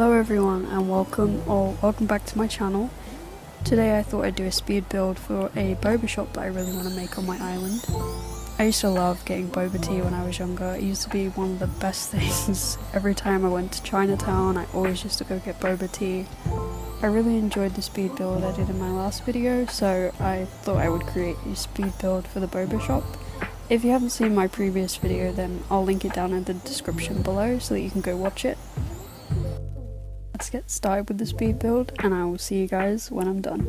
Hello everyone and welcome or welcome back to my channel. Today I thought I'd do a speed build for a boba shop that I really want to make on my island. I used to love getting boba tea when I was younger. It used to be one of the best things. Every time I went to Chinatown I always used to go get boba tea. I really enjoyed the speed build I did in my last video so I thought I would create a speed build for the boba shop. If you haven't seen my previous video then I'll link it down in the description below so that you can go watch it get started with the speed build and I will see you guys when I'm done.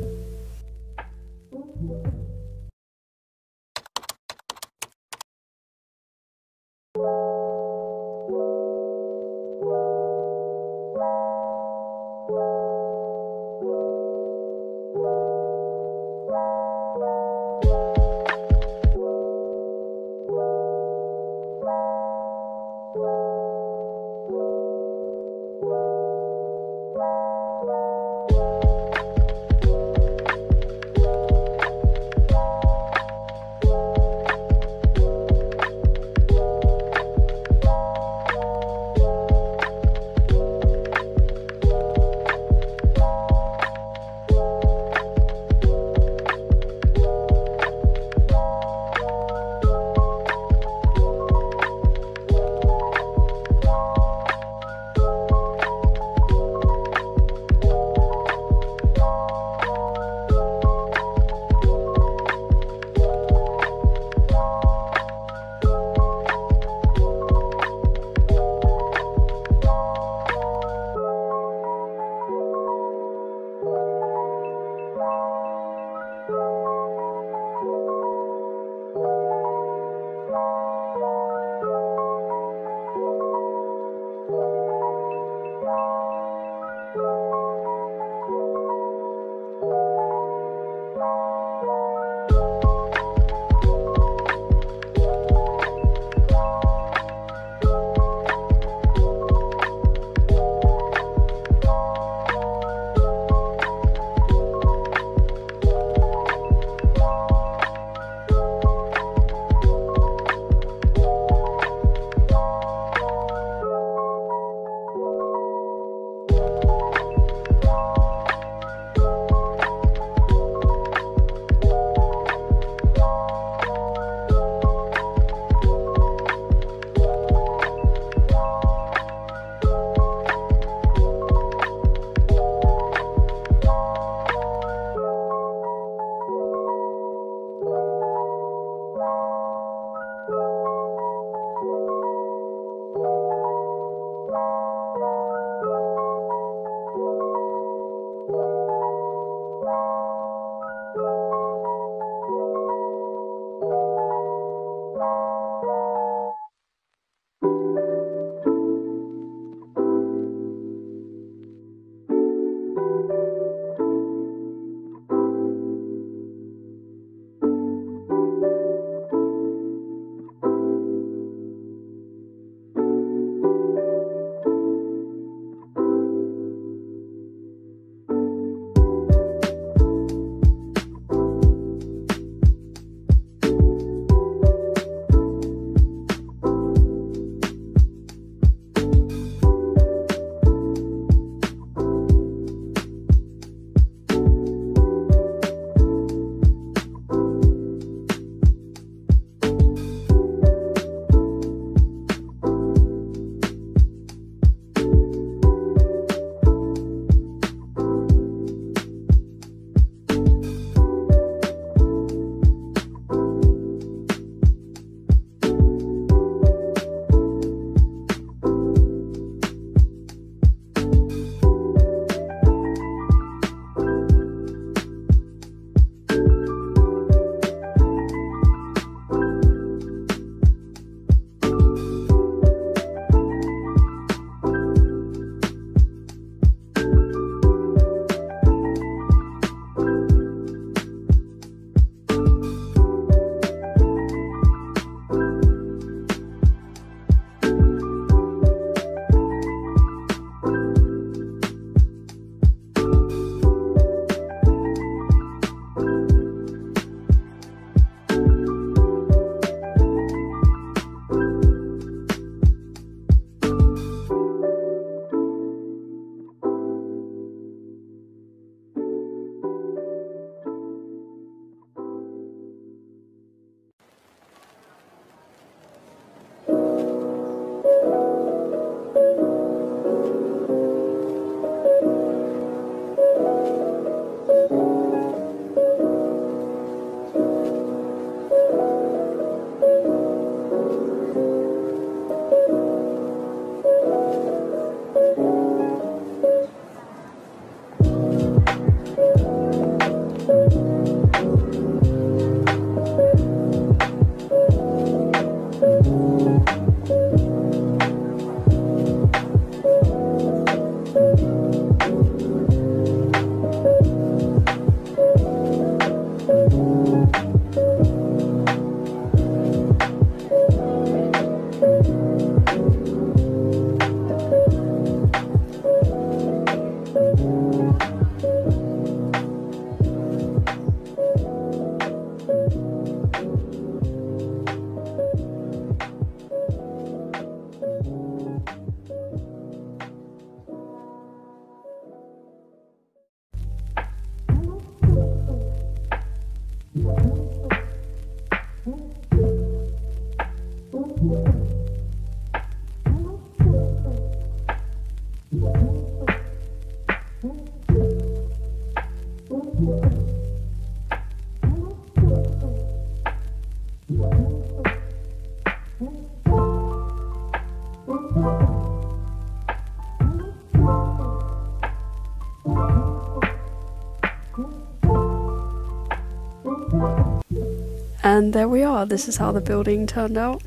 And there we are, this is how the building turned out.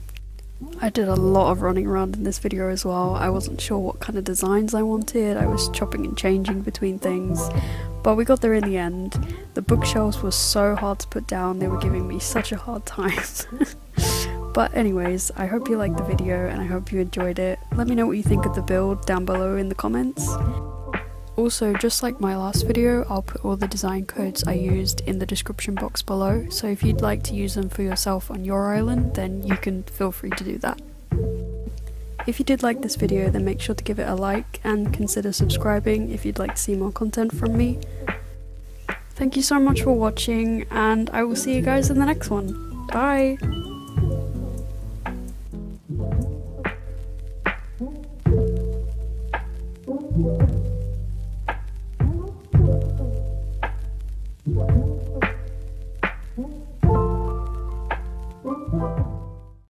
I did a lot of running around in this video as well. I wasn't sure what kind of designs I wanted, I was chopping and changing between things, but we got there in the end. The bookshelves were so hard to put down, they were giving me such a hard time. but anyways, I hope you liked the video and I hope you enjoyed it. Let me know what you think of the build down below in the comments. Also, just like my last video, I'll put all the design codes I used in the description box below, so if you'd like to use them for yourself on your island, then you can feel free to do that. If you did like this video, then make sure to give it a like and consider subscribing if you'd like to see more content from me. Thank you so much for watching, and I will see you guys in the next one. Bye!